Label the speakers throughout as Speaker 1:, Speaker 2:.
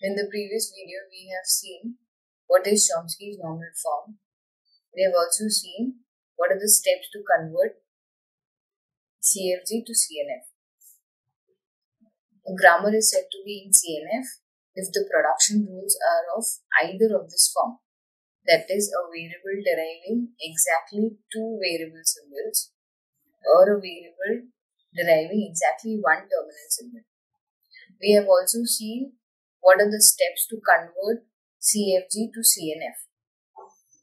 Speaker 1: In the previous video, we have seen what is Chomsky's normal form. We have also seen what are the steps to convert CFG to CNF. A grammar is said to be in CNF if the production rules are of either of this form. That is, a variable deriving exactly two variable symbols or a variable deriving exactly one terminal symbol. We have also seen what are the steps to convert CFG to CNF.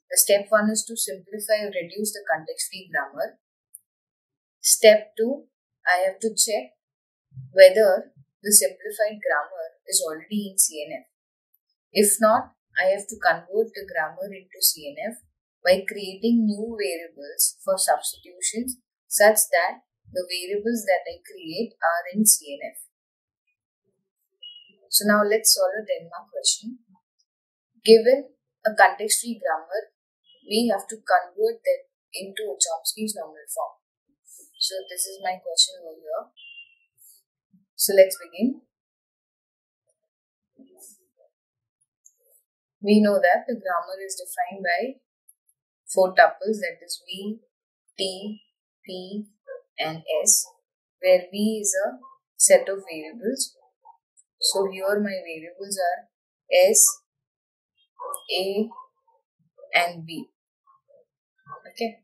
Speaker 1: The step 1 is to simplify or reduce the context-free grammar. Step 2, I have to check whether the simplified grammar is already in CNF. If not, I have to convert the grammar into CNF by creating new variables for substitutions such that the variables that I create are in CNF. So now let's solve a 10 mark question. Given a context-free grammar, we have to convert that into Chomsky's normal form. So this is my question over here. So let's begin. We know that the grammar is defined by four tuples that is V, T, P and S where V is a set of variables so here my variables are S, A and B. Okay.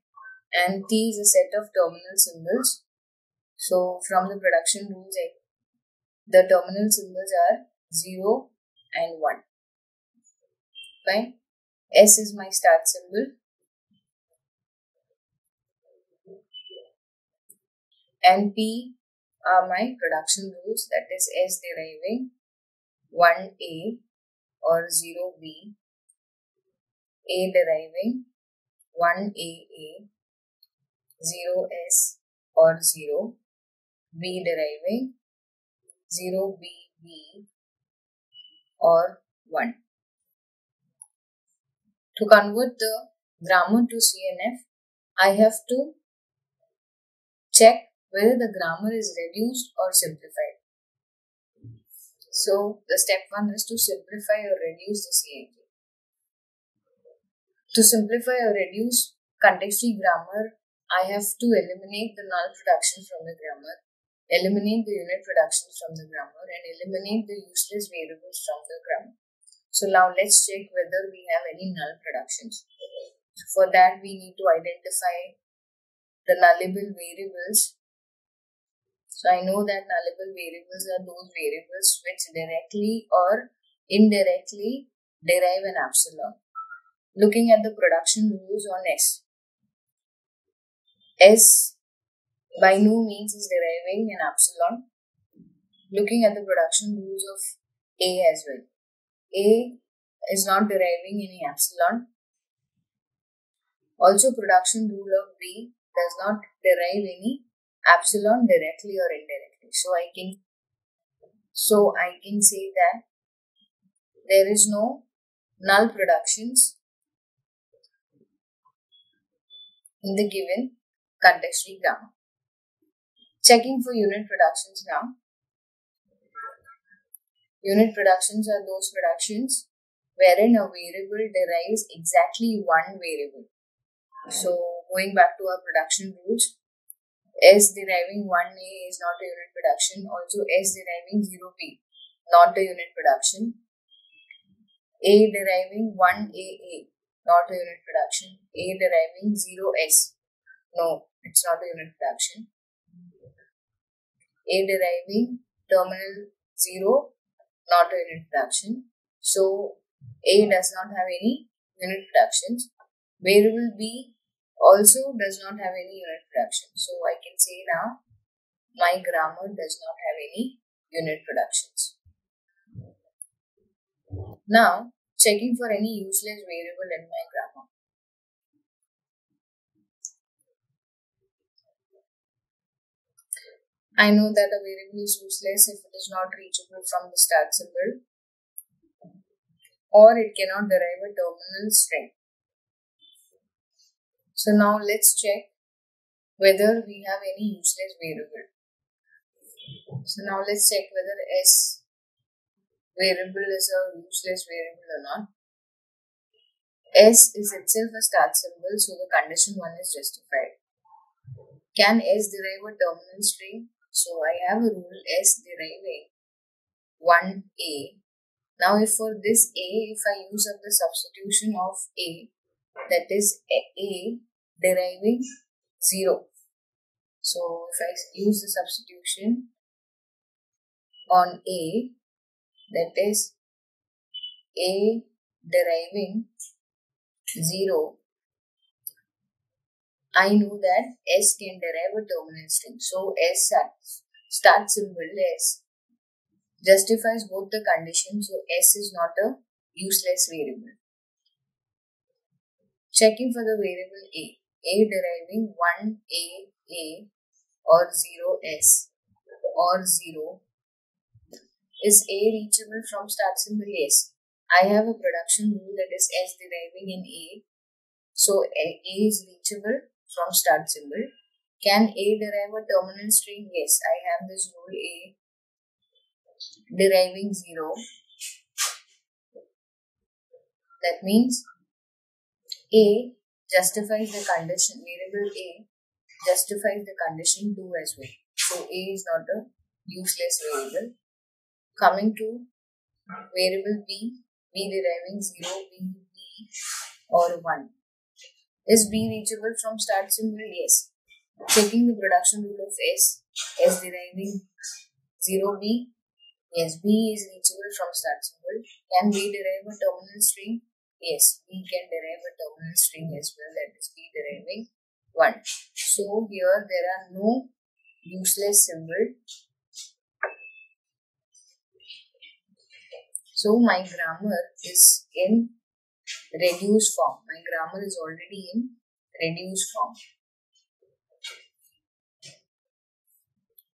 Speaker 1: And T is a set of terminal symbols. So from the production rules, eh, the terminal symbols are 0 and 1. Fine. S is my start symbol. And P are my production rules that is S deriving 1A or 0B, A deriving 1AA, 0S or 0, B deriving 0BB or 1. To convert the grammar to CNF, I have to check whether the grammar is reduced or simplified. So the step one is to simplify or reduce the CFG. To simplify or reduce context-free grammar, I have to eliminate the null production from the grammar, eliminate the unit production from the grammar, and eliminate the useless variables from the grammar. So now let's check whether we have any null productions. For that, we need to identify the nullable variables so I know that nullable variables are those variables which directly or indirectly derive an epsilon. Looking at the production rules on S. S by no means is deriving an epsilon. Looking at the production rules of A as well. A is not deriving any epsilon. Also production rule of B does not derive any epsilon directly or indirectly. So I can so I can say that there is no null productions in the given context-free grammar. Checking for unit productions now. Unit productions are those productions wherein a variable derives exactly one variable. So going back to our production rules, S deriving 1A is not a unit production. Also S deriving 0B, not a unit production. A deriving 1AA, not a unit production. A deriving 0S, no, it's not a unit production. A deriving terminal 0, not a unit production. So A does not have any unit productions. Variable B also does not have any unit production. So I can say now my grammar does not have any unit productions. Now checking for any useless variable in my grammar. I know that a variable is useless if it is not reachable from the start symbol or it cannot derive a terminal string. So now let's check whether we have any useless variable. So now let's check whether S variable is a useless variable or not. S is itself a start symbol, so the condition 1 is justified. Can S derive a terminal string? So I have a rule S deriving 1A. Now if for this A, if I use up the substitution of A, that is A deriving 0. So if I use the substitution on A, that is A deriving 0, I know that S can derive a terminal string. So S start symbol S justifies both the conditions. So S is not a useless variable. Checking for the variable A. A deriving 1 A A or 0 S or 0 is A reachable from start symbol S. I have a production rule that is S deriving in A. So A is reachable from start symbol. Can A derive a terminal string? Yes, I have this rule A deriving 0. That means A justifies the condition, variable A justifies the condition 2 as well. So A is not a useless variable. Coming to variable B, B deriving 0, B, B or 1. Is B reachable from start symbol? Yes. Checking the production rule of S, S deriving 0B. Yes, B is reachable from start symbol. Can B derive a terminal string? Yes, we can derive a terminal string as well. That is B deriving 1. So here there are no useless symbol. So my grammar is in reduced form. My grammar is already in reduced form.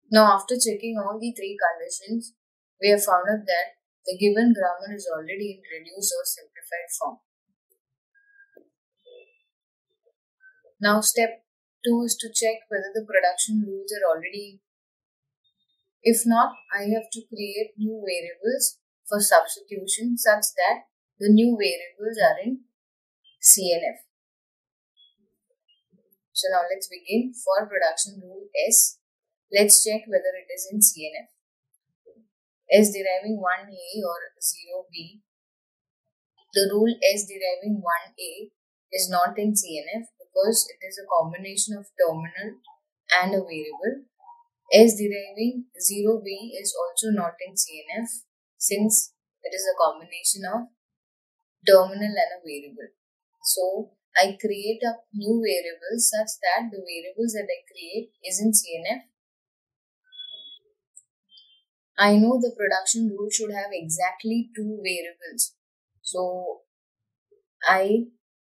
Speaker 1: Now, after checking all the three conditions, we have found out that the given grammar is already in reduced or simplified form. Now, step 2 is to check whether the production rules are already. If not, I have to create new variables for substitution such that the new variables are in CNF. So now let's begin for production rule S. Let's check whether it is in CNF. S deriving 1A or 0B. The rule S deriving 1A is not in CNF because it is a combination of terminal and a variable. S deriving 0B is also not in CNF since it is a combination of terminal and a variable. So I create a new variable such that the variables that I create is in CNF. I know the production rule should have exactly two variables. So I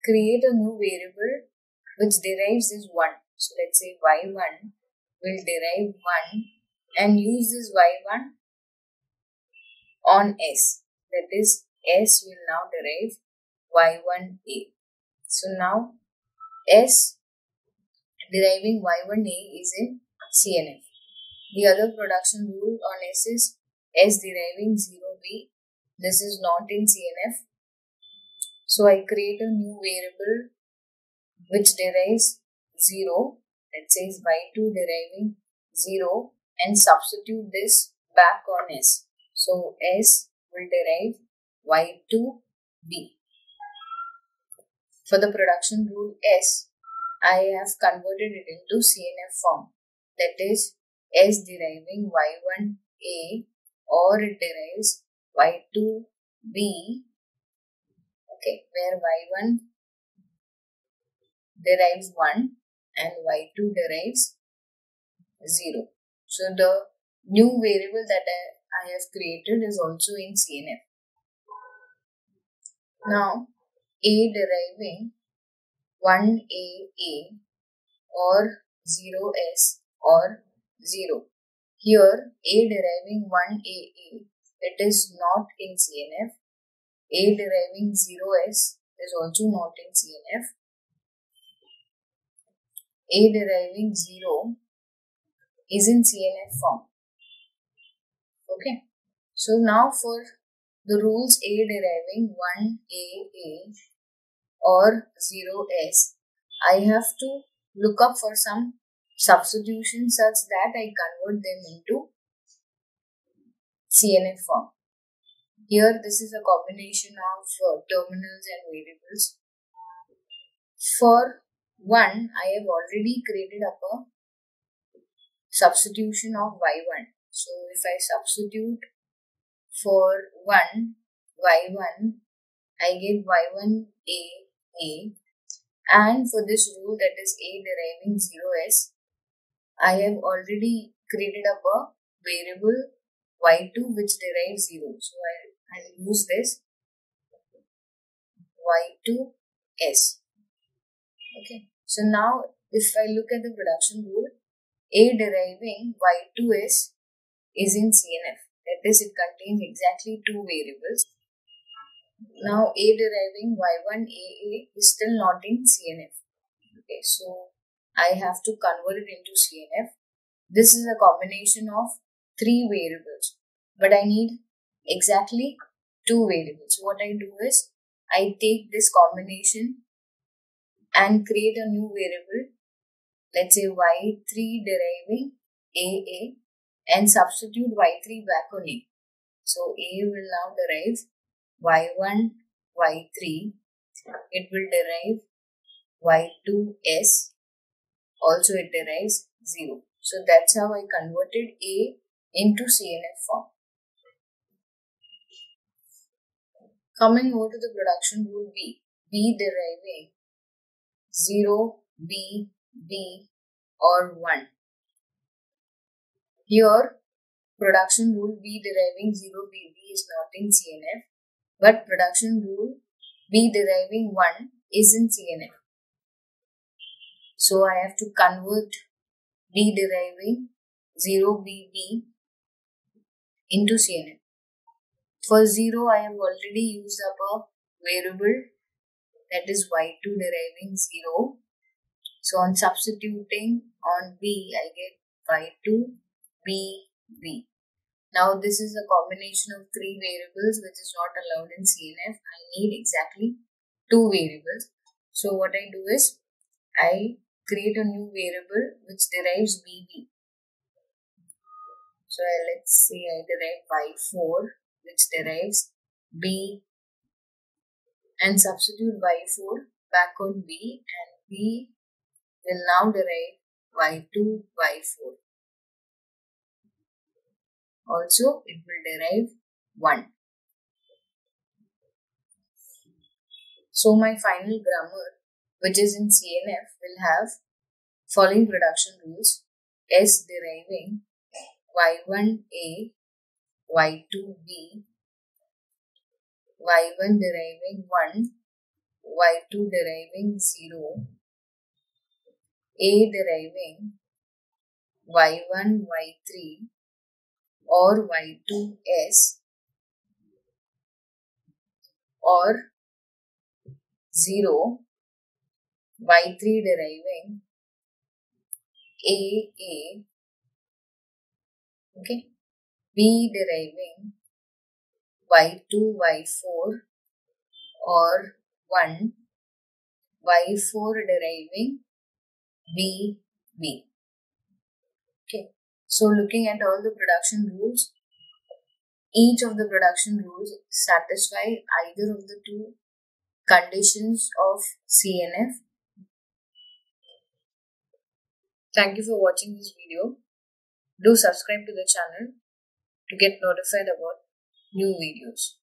Speaker 1: create a new variable which derives as 1. So let's say y1 will derive 1 and use this y1 on s. That is S will now derive y1a. So now S deriving y1a is in CNF. The other production rule on S is S deriving 0b. This is not in CNF. So I create a new variable which derives 0 that says y2 deriving 0 and substitute this back on S. So S will derive y2b. For the production rule S, I have converted it into CNF form. That is S deriving y1a or it derives y2b. Okay, where y1 derives 1 and y2 derives 0. So the new variable that I, I have created is also in CNF. Now, A deriving 1AA or 0S or 0. Here, A deriving 1AA, it is not in CNF. A deriving 0S is also not in CNF. A deriving 0 is in CNF form. Okay. So now for the rules A deriving 1AA or 0S, I have to look up for some substitution such that I convert them into CNF form. Here, this is a combination of uh, terminals and variables. For 1, I have already created up a substitution of y1. So, if I substitute for 1 y1, I get y1 a a and for this rule that is a deriving 0s, I have already created up a variable y2 which derives 0. So I, I'll use this y2s. Okay. So now if I look at the production rule, a deriving y2s is in CNF. That is, it contains exactly two variables. Now A deriving y1AA is still not in CNF. Okay, so I have to convert it into CNF. This is a combination of three variables, but I need exactly two variables. What I do is I take this combination and create a new variable, let's say y3 deriving AA and substitute y3 back on A. So A will now derive y1, y3. It will derive y2s. Also it derives 0. So that's how I converted A into CNF form. Coming over to the production rule B. B deriving 0, B, B or 1. Here production rule B deriving 0, B, B is not in CNF but production rule B deriving 1 is in CNF. So I have to convert B deriving 0BB into CNF. For 0 I have already used up a variable that is y2 deriving 0. So on substituting on B I get y2 B B. Now this is a combination of three variables which is not allowed in CNF. I need exactly two variables. So what I do is I create a new variable which derives BB. So let's say I derive y4 which derives B. And substitute y4 back on B and B will now derive y2 y4 also it will derive 1. So my final grammar which is in CNF will have following production rules. S deriving y1a, y2b, y1 deriving 1, y2 deriving 0, a deriving y1, y3, or y2s or 0 y3 deriving a a okay b deriving y2 y4 or 1 y4 deriving b b okay so looking at all the production rules, each of the production rules satisfy either of the two conditions of CNF. Thank you for watching this video. Do subscribe to the channel to get notified about new videos.